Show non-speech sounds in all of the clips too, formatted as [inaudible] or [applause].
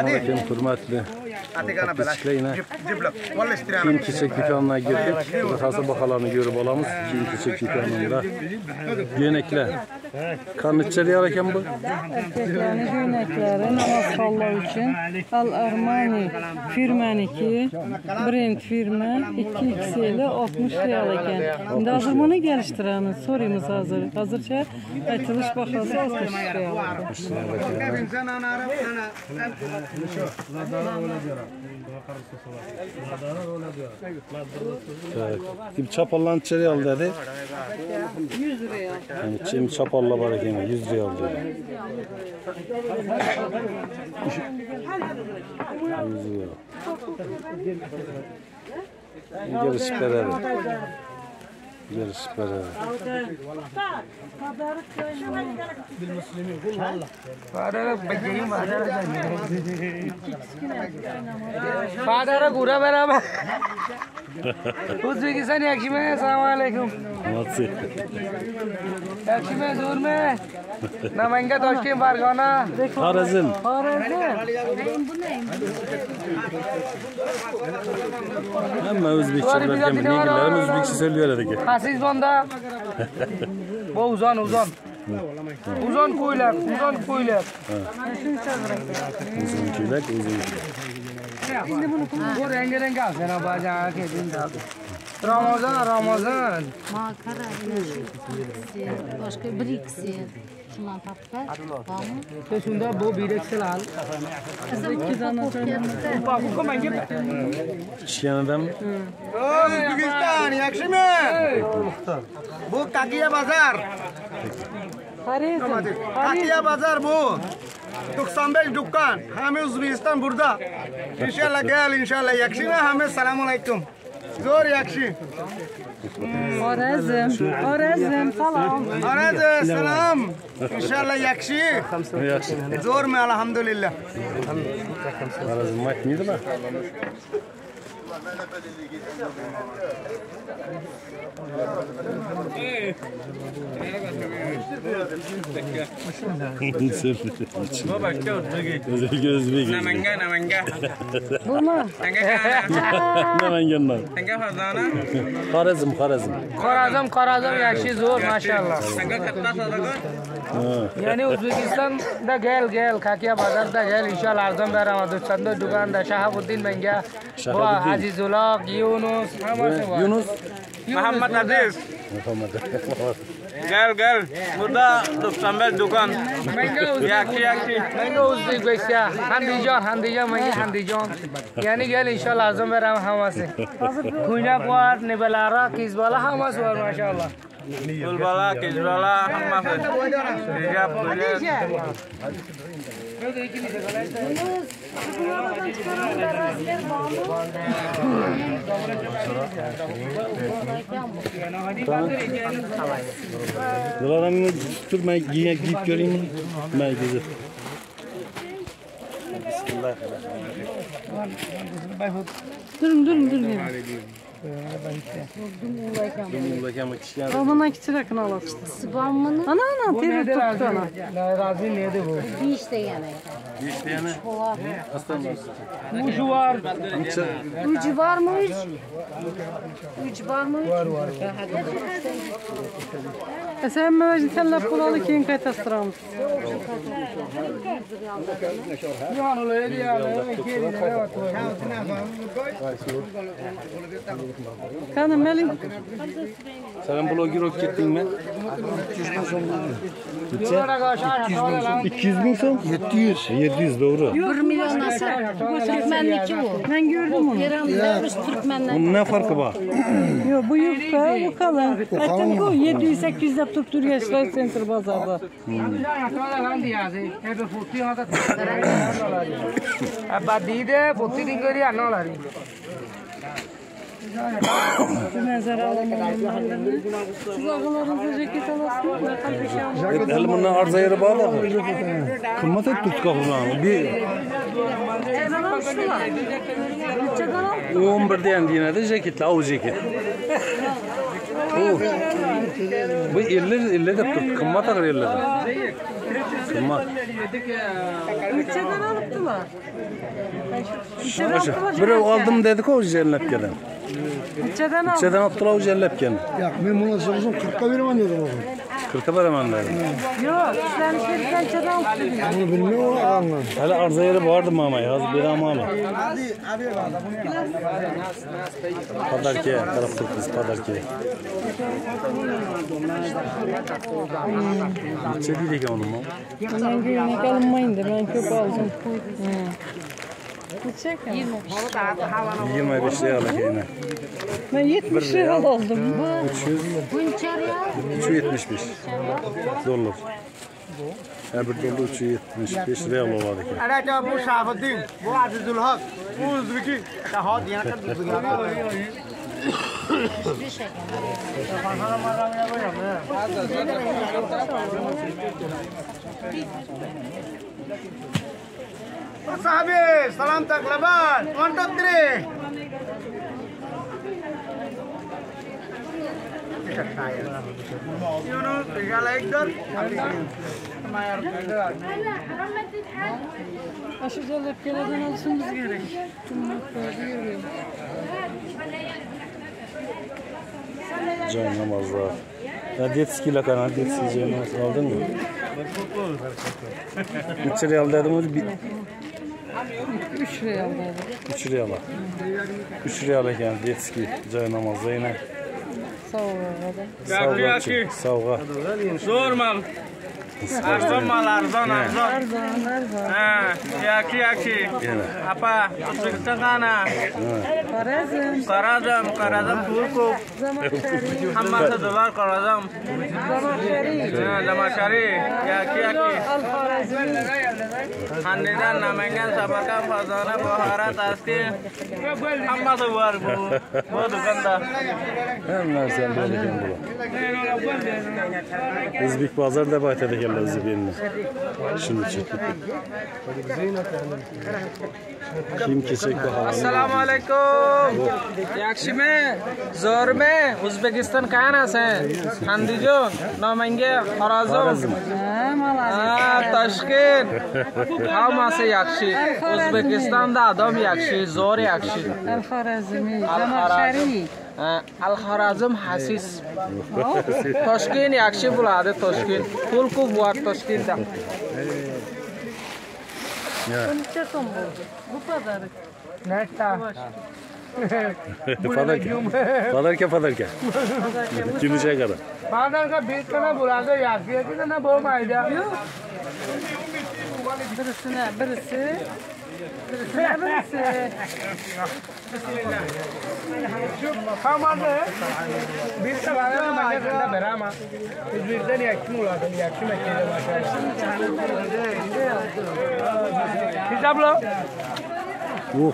Alaykum hurmatli ishlayna kiyim kechak do'koniga girdik. Hozir baholarni ko'rib olamiz kiyim kechak do'konida yo'naklar qancha riyal ekan bu Erkeklerin göynekleri namaz kılmak için Al Armani firmaniki brend firma 2 xl 60 riyal ekan. Şimdi hazır bunu geliştiremiz. Soruyumuz hazır. Hazırca açılış bahası 60 riyal. Evet. Kim çapallancha riyal dedi 100 riyal. yani kim çapalla var ekan 100 riyal dedi 100 riyal Görüşüp beraber. Yarış beraber. Fadara gura beraber. Uzbekistan yakşime selamun aleyküm. Nasıl? Yakşime zor mu? Namanga Doşkin Bargana. Harazın. Harazın. Ama Özbekçe. Özbekçe söylüyor herhalde ekan. Hasizbonda. [laughs] Bu uzon uzon. Uzon qo'ylar, uzon qo'ylar. O'zimkilar, o'zimkilar. Bu rengi rengi alsın ha bacağı kedin de. Ramazan, Ramazan. Makara, başka bir ikisi. Şundan tatlı. Tamam. Şunda bu bir eksel al. Ufak ufak ben gibi. Ishganidan O'zbekiston yaxshimi? Bu Kakiya bozor. Harizm. Kakiya bozor bu. 95 dukkan. Hamma O'zbekiston burada. Inshaalloh gel, inshaalloh yaxshimi? Hamma assalomu alaykum. Zo'r yaxshi. Harizm. Harizm. Salam. Arada salom. Inshaalloh yaxshi. yaxshi. Zo'rmi alhamdulillah. Xorazm aytmaydimi? O'zbek o'zbek. Namanga, namanga. Bu mu? Namangandan. Nanga fazlana. Xorazm, Xorazm. Qorazim, qorazim yaxshi zo'r, mashallah. Nanga katta sadaqa. Ya'ni O'zbekistonda gel gel, Kakiya bozorda gel, inshaalloh arzon beraman. Do'standa do'konda Shahabuddin menga va Shahabuddin. Azizulloh, Yunus, hammasi bor. Yunus. Muhammad Aziz. Muhammad. Gel gel. Burada 95 do'kon. Menga o'zbek Yaxshi, yaxshi. menga o'zbekcha Handijon, Handijon menga Handijon. Ya'ni gel inshaalloh arzon beraman hammasi. Kuynak bor, nimalara, kizbola hammasi bor mashallah. Bulbala, kejbala, hammasi. Rejab, rejab. Dilaramni tutur ben giy giyip göreyim? Ben güzel. Durun durun durun. Dumulakama kişiler. Babana küçük alasın. Sıvanmanın Ana ana teri tuttu ana. Razı neydi bu? bir işte yani. İşleyene. Aslanlar. Muşu var. Üç var mı üç? Üç var mı üç? Var var. E sen keyin kaytastıramız. Yan öyle ya. Kanım Melih. Sen blogger gittin mi? 200 bin son? 700. 700 doğru. Bir milyon asar. Türkmenlik bu. Ben gördüm onu. Yaran Rus Türkmenler. Bunun ne farkı var? Yok bu yufka bu kalın. Zaten bu 700-800 de tuttur yaşlar center pazarda. Badide, putih tinggal ano lari. Şu mezara alalım. Siz ağalarınıza ceket alasın. Ne kadar bir şey alın. Evet, el bundan arıza yeri bağlı. Kımmet et tut kapıdan. Bir al. 11 diyen diyene de ceketli, av ceket. Bu, bu eller, eller de tut. Kımmet ağır eller. Kımmet. Ceket alıptılar. İçeden Başa. altılar Biri aldım dedik o jellepkeden. İçeden aldım. İçeden attılar o jellepkeni. Ya ben bunu sorusum 40'a veremem dedim oğlum. Kırka veremem dedim. Yok, sen içeriden içeden altılar. Bunu bilmiyorum o adamla. Hele arıza yeri vardı mama ya. Az bir ama ama. Hadi Padarki, tarafı kız Padarki. İçe değil ki onun mu? Ben güvenek alınmayındı, ben köp aldım. Gidecek ya. 25 lira alak yine. Ben 70 lira aldım. 300, Bu içeri ya. 375 dolar. Her bir dolar 375 real olarak. Ada bu Şahabuddin, bu Azizul Hak, bu Uzbeki. Daha diye kan dünya. Sahabe, salam tak lebar. One, two, three. You know, tiga like that. Aşı lepkelerden alışımız gerek. Can namazlar. Ya detski ile kana detski canı aldın mı? 3 real dedim o bir 3 lira aldım. 3 real. 3 real ekan detski can namazı yine. Sağ ol adam. Savga savga. Zo'r mal. Arzon mal, arzon, arzon. Erzan, Erzan. Ha, yaxshi. Yana. Apa, O'zbekiston qani? Parazim, Qarazim, qarazim pul ko'p. Zamakşari, Hammasi dollar qarazim. Zamakşari, Ha, Damashari, yaxshi, yaxshi. Al-Xorazmi, Andijon, Namangan, Samarqand, Farg'ona, Buxoro, Toshkent. Hammasi bor bu. Bu do'konda. Hem narsa böyle ekan bular. O'zbek bozor deb aytadi ekanlar o'zbekni. Shuning uchun. Kiyim kechak bahorda. assalomu alaykum yaxshimi zo'rmi o'zbekiston qayerasi andijon namangan xorazm ha, malazim. ha toshkent hammasi yaxshi o'zbekistonda odam yaxshi zo'r yaxshi Al-Xorazmi, Zamakşari. Ha, al xorazm hasis [laughs] toshkent yaxshi bo'ladi toshkent pul ko'p bor toshkentda Neçə son buldu? Bu kadarı. nechta Padarka. [laughs] Padarka padarka. Kimishga kadar. برسنا برسي برسنا برسي بسم الله شوف خمر بير سبعة ما عندنا برامة البير ده يأكل ولا ده يأكل ما كده ما شاء الله كتاب له اوه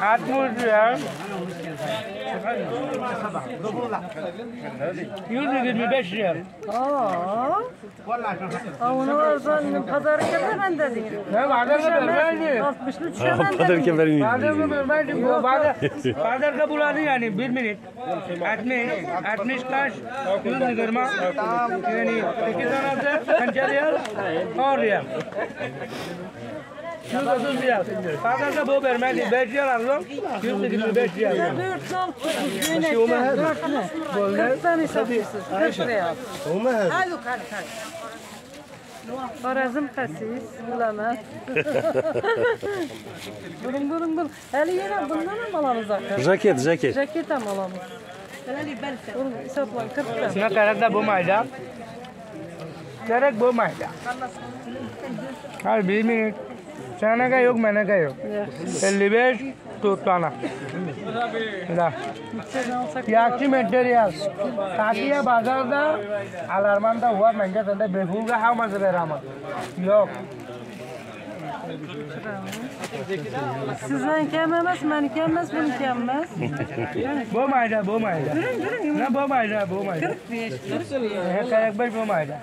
هات موجود 125 riyal. Aa. Aa, onu sen pazarken de ben dedin. Ne pazarken vermedi. 60'lı düşemem dedin. Pazarken vermedi. Pazarken vermedi. Pazarken buladı yani bir minit. 60, 60 kaç? 120. Yani 8 tane 50 riyal. 10 riyal yuz o'ttiz riyal badarga bu besh riyal arzon yuz yigirma besh riyal 4 al. Yönetken 4 mü? 40 tane satıyorsun. 40 liraya. Xorazm xasis, bilaman. Bulun, bulun, bulun. Hali yana bundan ham olamiz axir. Jaket, jaket. Jaket ham olamiz. Bulun, hisoblang 40 ta. Shuna kerakda bo'lmaydi kerak bo'lmaydi hali bir minut सेना का योग मैंने का योग लिबेश तोताना याची मटेरियल्स ताकि या बाजारदा अलार्मांदा हुआ महँगा संदा बेहूगा हाव मज़ा दे रामा योग Sizden kememez, ben kemmez, bunu kemmez. Bu mayda, bu mayda. Ne bu mayda, bu mayda. Hep kayak beş bu mayda.